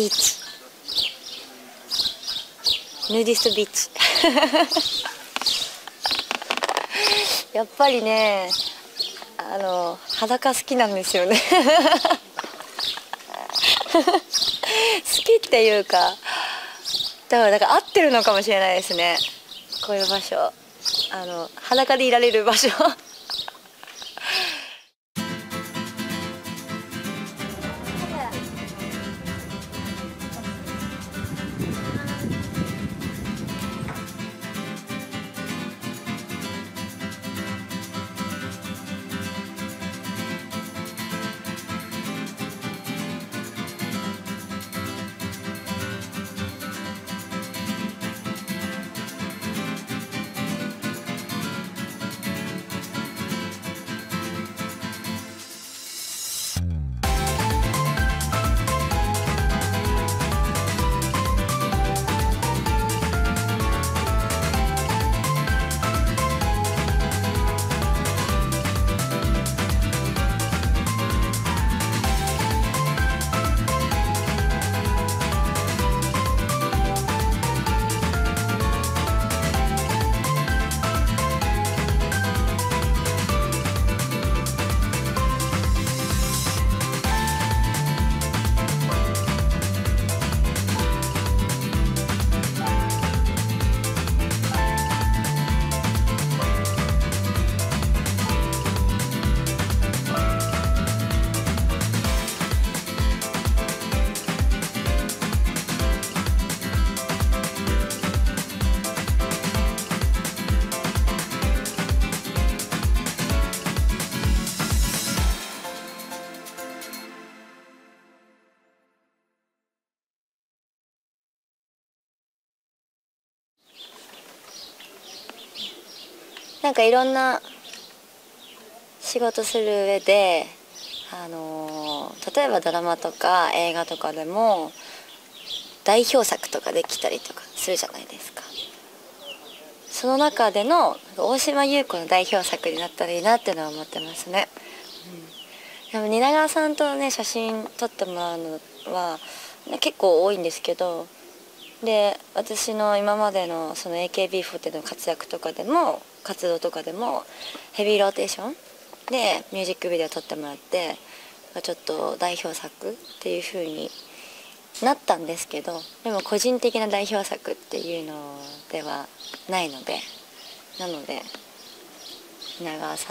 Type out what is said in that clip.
ビーチ。ヌーディストビーチ。やっぱりねあの裸好きなんですよね。好きっていうかだからだから合ってるのかもしれないですね。こういう場所。あの裸でいられる場所。なんかいろんな仕事する上であの例えばドラマとか映画とかでも代表作とかできたりとかするじゃないですか。その中での大島優子の代表作になったらいいなっていうのは思ってますね、うん、でも蜷川さんとね写真撮ってもらうのは、ね、結構多いんですけどで私の今までのその AKB48 の活躍とかでも活動とかでもヘビーローテーションでミュージックビデオ撮ってもらってちょっと代表作っていう風になったんですけどでも個人的な代表作っていうのではないのでなので長さ